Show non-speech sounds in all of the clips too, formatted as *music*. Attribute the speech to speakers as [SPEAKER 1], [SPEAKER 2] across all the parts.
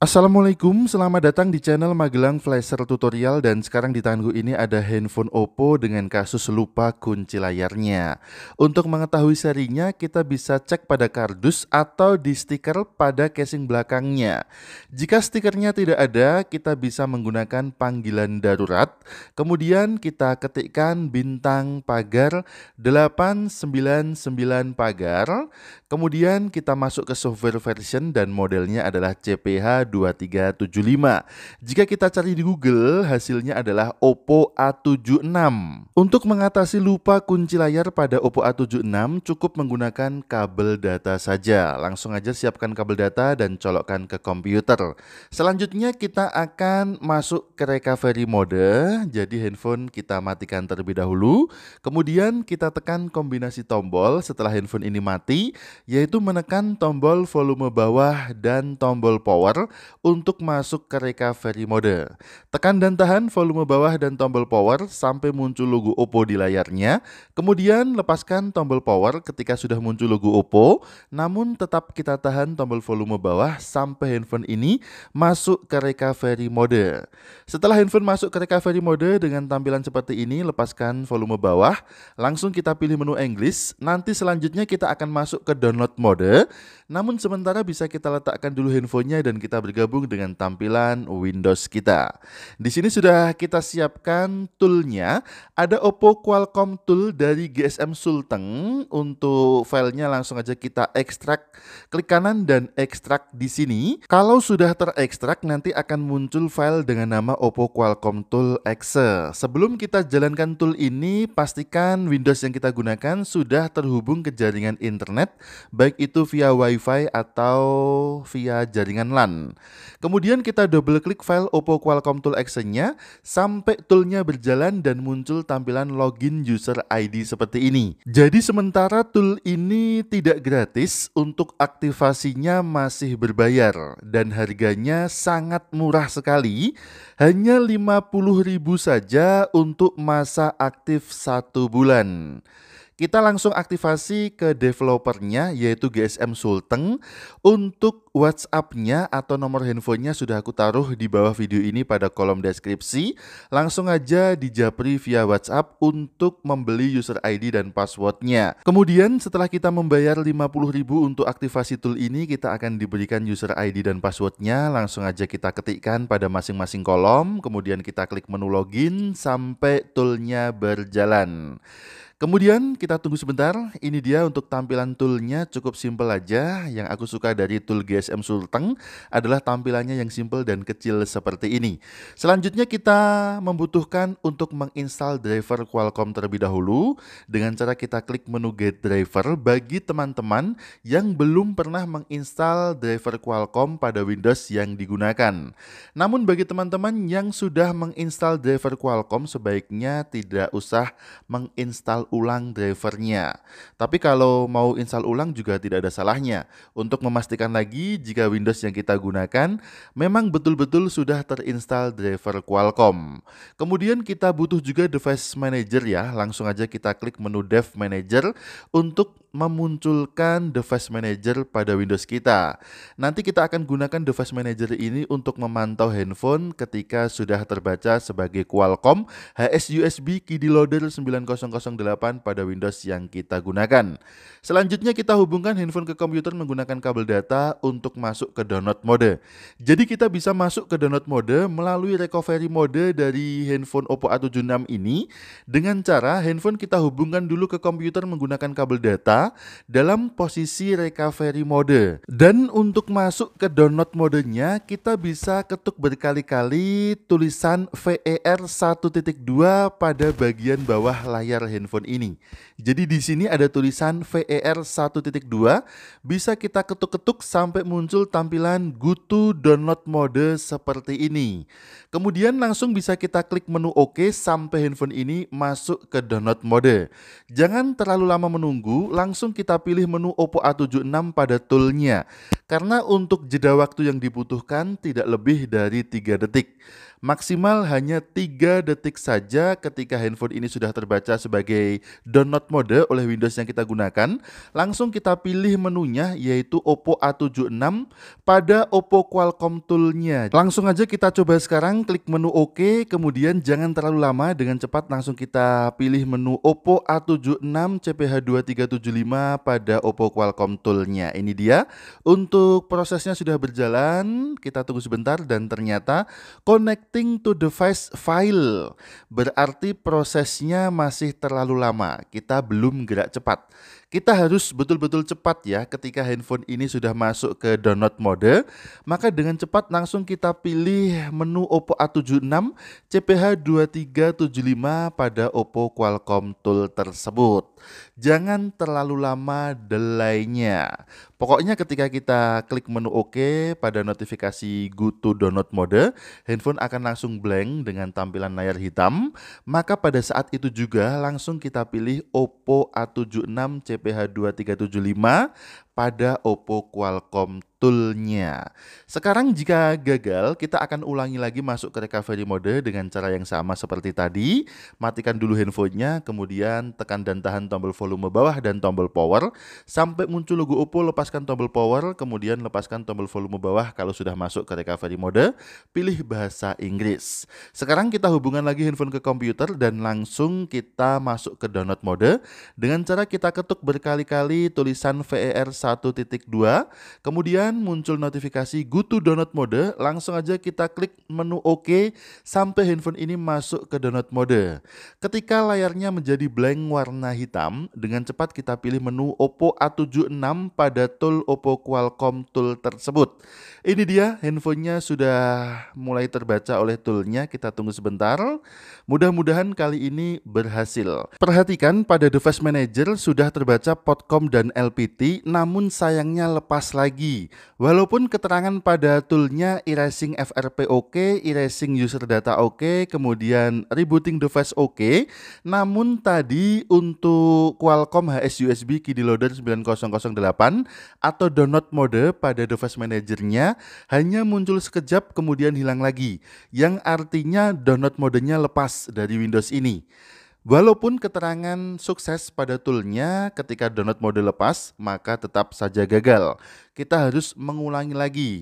[SPEAKER 1] Assalamualaikum, selamat datang di channel Magelang Flasher Tutorial dan sekarang di tanganku ini ada handphone Oppo dengan kasus lupa kunci layarnya. Untuk mengetahui serinya kita bisa cek pada kardus atau di stiker pada casing belakangnya. Jika stikernya tidak ada, kita bisa menggunakan panggilan darurat. Kemudian kita ketikkan bintang pagar 899 pagar. Kemudian kita masuk ke software version dan modelnya adalah CPH 2375. Jika kita cari di Google, hasilnya adalah Oppo A76. Untuk mengatasi lupa kunci layar pada Oppo A76, cukup menggunakan kabel data saja. Langsung aja siapkan kabel data dan colokkan ke komputer. Selanjutnya kita akan masuk ke recovery mode. Jadi handphone kita matikan terlebih dahulu. Kemudian kita tekan kombinasi tombol setelah handphone ini mati, yaitu menekan tombol volume bawah dan tombol power untuk masuk ke recovery mode. Tekan dan tahan volume bawah dan tombol power sampai muncul logo Oppo di layarnya. Kemudian lepaskan tombol power ketika sudah muncul logo Oppo, namun tetap kita tahan tombol volume bawah sampai handphone ini masuk ke recovery mode. Setelah handphone masuk ke recovery mode dengan tampilan seperti ini, lepaskan volume bawah, langsung kita pilih menu English. Nanti selanjutnya kita akan masuk ke download mode. Namun sementara bisa kita letakkan dulu handphonenya dan kita bergabung dengan tampilan Windows kita. Di sini sudah kita siapkan toolnya. Ada Oppo Qualcomm Tool dari GSM Sulteng. Untuk filenya langsung aja kita ekstrak. Klik kanan dan ekstrak di sini. Kalau sudah terekstrak nanti akan muncul file dengan nama Oppo Qualcomm Tool Exe. Sebelum kita jalankan tool ini, pastikan Windows yang kita gunakan sudah terhubung ke jaringan internet, baik itu via WiFi atau via jaringan LAN. Kemudian kita double klik file Oppo Qualcomm Tool Action-nya sampai toolnya berjalan dan muncul tampilan login user ID seperti ini. Jadi sementara tool ini tidak gratis, untuk aktivasinya masih berbayar dan harganya sangat murah sekali, hanya 50.000 saja untuk masa aktif satu bulan. Kita langsung aktifasi ke developernya yaitu GSM Sulteng. Untuk WhatsApp-nya atau nomor handphonenya sudah aku taruh di bawah video ini pada kolom deskripsi. Langsung aja dijapri via WhatsApp untuk membeli user ID dan passwordnya. Kemudian setelah kita membayar 50.000 untuk aktivasi tool ini, kita akan diberikan user ID dan passwordnya. Langsung aja kita ketikkan pada masing-masing kolom. Kemudian kita klik menu login sampai toolnya berjalan. Kemudian kita tunggu sebentar, ini dia untuk tampilan toolnya cukup simple aja. Yang aku suka dari tool GSM Sulteng adalah tampilannya yang simple dan kecil seperti ini. Selanjutnya kita membutuhkan untuk menginstal driver Qualcomm terlebih dahulu. Dengan cara kita klik menu get driver bagi teman-teman yang belum pernah menginstal driver Qualcomm pada Windows yang digunakan. Namun bagi teman-teman yang sudah menginstal driver Qualcomm sebaiknya tidak usah menginstal ulang drivernya. Tapi kalau mau install ulang juga tidak ada salahnya untuk memastikan lagi jika Windows yang kita gunakan memang betul-betul sudah terinstall driver Qualcomm. Kemudian kita butuh juga device manager ya. Langsung aja kita klik menu Dev Manager untuk memunculkan device manager pada Windows kita. Nanti kita akan gunakan device manager ini untuk memantau handphone ketika sudah terbaca sebagai Qualcomm HS USB Key Loader 9008 pada Windows yang kita gunakan. Selanjutnya kita hubungkan handphone ke komputer menggunakan kabel data untuk masuk ke download mode. Jadi kita bisa masuk ke download mode melalui recovery mode dari handphone Oppo A76 ini dengan cara handphone kita hubungkan dulu ke komputer menggunakan kabel data dalam posisi recovery mode. Dan untuk masuk ke download modenya, kita bisa ketuk berkali-kali tulisan VER 1.2 pada bagian bawah layar handphone ini. Jadi di sini ada tulisan VER 1.2, bisa kita ketuk-ketuk sampai muncul tampilan go to download mode seperti ini. Kemudian langsung bisa kita klik menu OK sampai handphone ini masuk ke download mode. Jangan terlalu lama menunggu, langsung langsung kita pilih menu Oppo A76 pada toolnya. Karena untuk jeda waktu yang dibutuhkan tidak lebih dari 3 detik maksimal hanya 3 detik saja ketika handphone ini sudah terbaca sebagai download mode oleh Windows yang kita gunakan. Langsung kita pilih menunya yaitu Oppo A76 pada Oppo Qualcomm toolnya. Langsung aja kita coba sekarang klik menu OK, kemudian jangan terlalu lama dengan cepat langsung kita pilih menu Oppo A76 CPH2375 pada Oppo Qualcomm toolnya. Ini dia. Untuk prosesnya sudah berjalan, kita tunggu sebentar dan ternyata connect connecting to device file berarti prosesnya masih terlalu lama. Kita belum gerak cepat. Kita harus betul-betul cepat ya ketika handphone ini sudah masuk ke download mode, maka dengan cepat langsung kita pilih menu Oppo A76 CPH2375 pada Oppo Qualcomm Tool tersebut. Jangan terlalu lama delaynya. Pokoknya ketika kita klik menu OK pada notifikasi go to download mode, handphone akan langsung blank dengan tampilan layar hitam. Maka pada saat itu juga langsung kita pilih Oppo A76 CPH2375 pada Oppo Qualcomm toolnya. Sekarang jika gagal, kita akan ulangi lagi masuk ke recovery mode dengan cara yang sama seperti tadi. Matikan dulu handphonenya, kemudian tekan dan tahan tombol volume bawah dan tombol power sampai muncul logo Oppo. Lepaskan tombol power, kemudian lepaskan tombol volume bawah kalau sudah masuk ke recovery mode. Pilih bahasa Inggris. Sekarang kita hubungan lagi handphone ke komputer dan langsung kita masuk ke download mode dengan cara kita ketuk berkali-kali tulisan VER 1.2, kemudian kemudian muncul notifikasi go to download mode, langsung aja kita klik menu OK sampai handphone ini masuk ke download mode. Ketika layarnya menjadi blank warna hitam, dengan cepat kita pilih menu Oppo A76 pada tool Oppo Qualcomm tool tersebut. Ini dia handphonenya sudah mulai terbaca oleh toolnya, kita tunggu sebentar. Mudah-mudahan kali ini berhasil. Perhatikan pada device manager sudah terbaca Podcom dan LPT, namun sayangnya lepas lagi. Walaupun keterangan pada toolnya erasing FRP oke, okay, erasing user data oke, okay, kemudian rebooting device oke, okay, namun tadi untuk Qualcomm HS USB Key Loader 9008 atau download mode pada device manajernya hanya muncul sekejap kemudian hilang lagi, yang artinya download modenya lepas dari Windows ini. Walaupun keterangan sukses pada toolnya ketika download mode lepas, maka tetap saja gagal kita harus mengulangi lagi.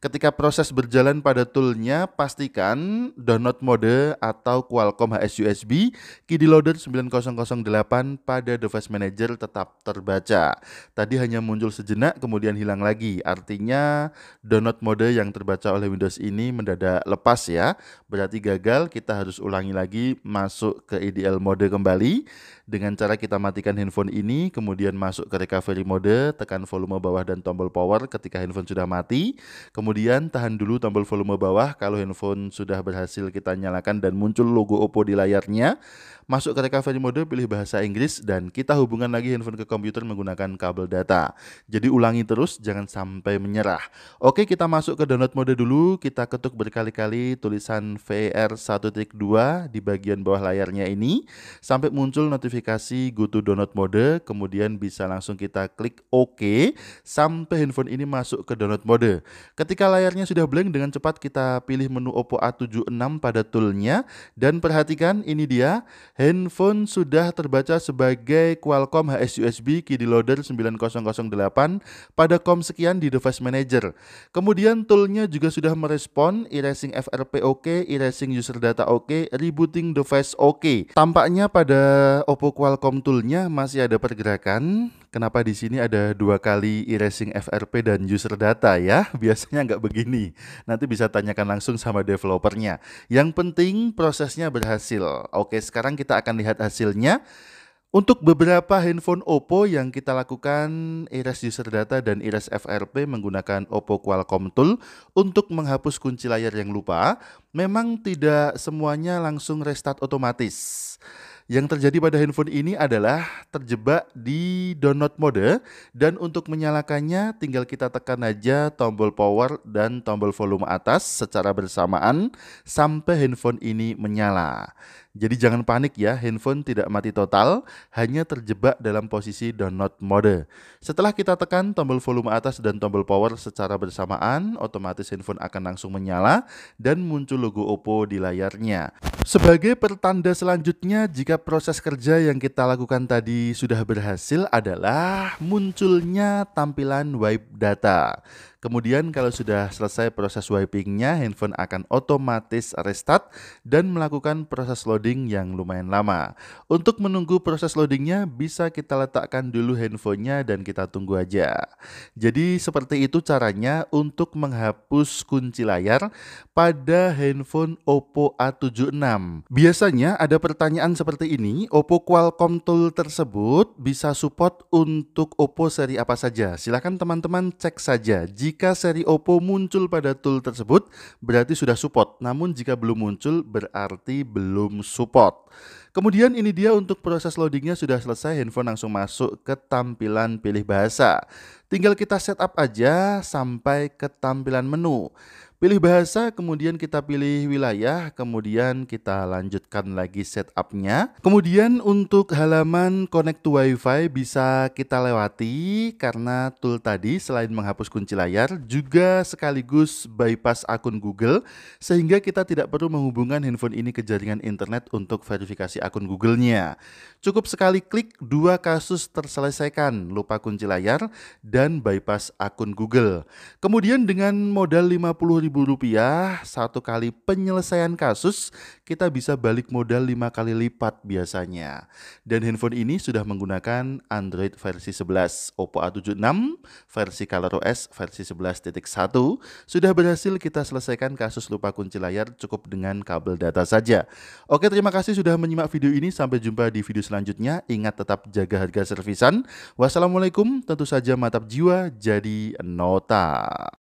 [SPEAKER 1] Ketika proses berjalan pada toolnya, pastikan download mode atau Qualcomm HS USB Key Loader 9008 pada device manager tetap terbaca. Tadi hanya muncul sejenak kemudian hilang lagi. Artinya download mode yang terbaca oleh Windows ini mendadak lepas ya. Berarti gagal, kita harus ulangi lagi masuk ke ideal mode kembali dengan cara kita matikan handphone ini kemudian masuk ke recovery mode, tekan volume bawah dan tombol power ketika handphone sudah mati. Kemudian tahan dulu tombol volume bawah kalau handphone sudah berhasil kita nyalakan dan muncul logo Oppo di layarnya. Masuk ke recovery mode, pilih bahasa Inggris dan kita hubungan lagi handphone ke komputer menggunakan kabel data. Jadi ulangi terus, jangan sampai menyerah. Oke, kita masuk ke download mode dulu. Kita ketuk berkali-kali tulisan VER 1.2 di bagian bawah layarnya ini sampai muncul notifikasi go to download mode, kemudian bisa langsung kita klik OK sampai handphone ini masuk ke download mode. Ketika layarnya sudah blank dengan cepat kita pilih menu Oppo A76 pada toolnya dan perhatikan ini dia handphone sudah terbaca sebagai Qualcomm HS USB Key Loader 9008 pada COM sekian di device manager. Kemudian toolnya juga sudah merespon erasing FRP OK, erasing user data OK, rebooting device OK. Tampaknya pada Oppo Qualcomm toolnya masih ada pergerakan kenapa di sini ada dua kali erasing FRP dan user data ya? *laughs* Biasanya nggak begini. Nanti bisa tanyakan langsung sama developernya. Yang penting prosesnya berhasil. Oke, sekarang kita akan lihat hasilnya. Untuk beberapa handphone Oppo yang kita lakukan erase user data dan erase FRP menggunakan Oppo Qualcomm Tool untuk menghapus kunci layar yang lupa, memang tidak semuanya langsung restart otomatis. Yang terjadi pada handphone ini adalah terjebak di download mode dan untuk menyalakannya tinggal kita tekan aja tombol power dan tombol volume atas secara bersamaan sampai handphone ini menyala. Jadi jangan panik ya, handphone tidak mati total, hanya terjebak dalam posisi download mode. Setelah kita tekan tombol volume atas dan tombol power secara bersamaan, otomatis handphone akan langsung menyala dan muncul logo Oppo di layarnya. Sebagai pertanda selanjutnya jika proses kerja yang kita lakukan tadi sudah berhasil adalah munculnya tampilan wipe data. Kemudian kalau sudah selesai proses wipingnya, handphone akan otomatis restart dan melakukan proses loading yang lumayan lama. Untuk menunggu proses loadingnya, bisa kita letakkan dulu handphonenya dan kita tunggu aja. Jadi seperti itu caranya untuk menghapus kunci layar pada handphone Oppo A76. Biasanya ada pertanyaan seperti ini, Oppo Qualcomm Tool tersebut bisa support untuk Oppo seri apa saja? Silahkan teman-teman cek saja. Jika seri Oppo muncul pada tool tersebut, berarti sudah support. Namun jika belum muncul, berarti belum support. Kemudian ini dia untuk proses loadingnya sudah selesai, handphone langsung masuk ke tampilan pilih bahasa. Tinggal kita setup aja sampai ke tampilan menu. Pilih bahasa, kemudian kita pilih wilayah, kemudian kita lanjutkan lagi setupnya. Kemudian untuk halaman connect to wifi bisa kita lewati karena tool tadi selain menghapus kunci layar juga sekaligus bypass akun Google sehingga kita tidak perlu menghubungkan handphone ini ke jaringan internet untuk verifikasi akun Google-nya. Cukup sekali klik dua kasus terselesaikan, lupa kunci layar dan bypass akun Google. Kemudian dengan modal 50 rupiah satu kali penyelesaian kasus kita bisa balik modal lima kali lipat biasanya. Dan handphone ini sudah menggunakan Android versi 11 Oppo A76 versi ColorOS versi 11.1 sudah berhasil kita selesaikan kasus lupa kunci layar cukup dengan kabel data saja. Oke terima kasih sudah menyimak video ini sampai jumpa di video selanjutnya. Ingat tetap jaga harga servisan. Wassalamualaikum tentu saja mantap jiwa jadi nota.